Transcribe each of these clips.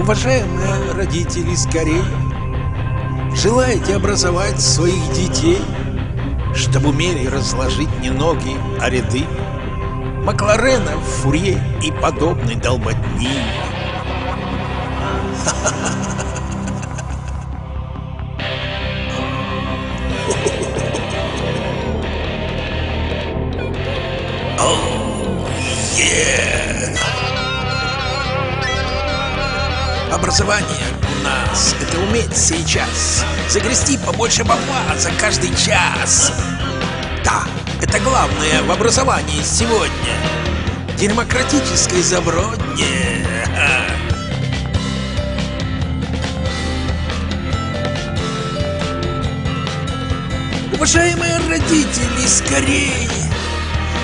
Уважаемые родители скорее, желаете образовать своих детей, чтобы умели разложить не ноги, а ряды, Макларена, Фурье и подобной долботни. Ха-ха-ха! Образование у нас — это уметь сейчас. Загрести побольше бабла за каждый час. Да, это главное в образовании сегодня. Демократической забродне Уважаемые родители, скорее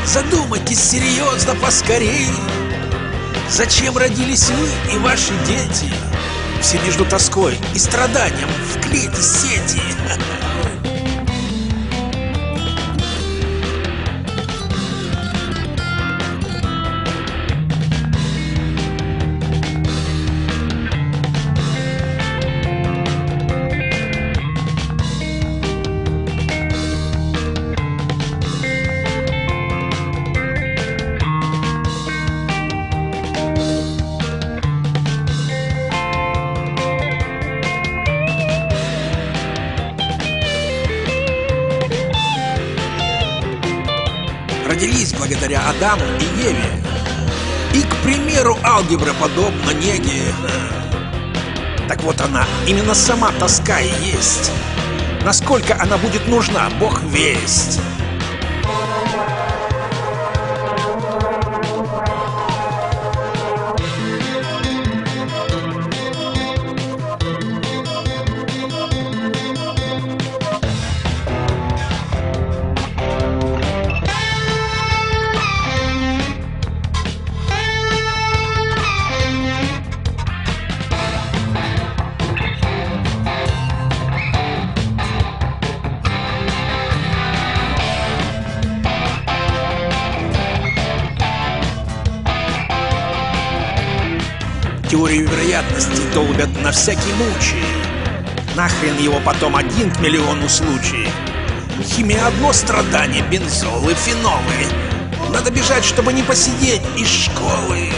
Задумайтесь серьезно поскорей Зачем родились вы и ваши дети? Все между тоской и страданием в клете сети родились благодаря Адаму и Еве. И, к примеру, алгебра подобна неге. Так вот она, именно сама тоска и есть. Насколько она будет нужна, Бог весть. Теорию вероятности долбят на всякий мучи. Нахрен его потом один к миллиону случаев. Химия одно страдание, бензолы, фенолы. Надо бежать, чтобы не посидеть из школы.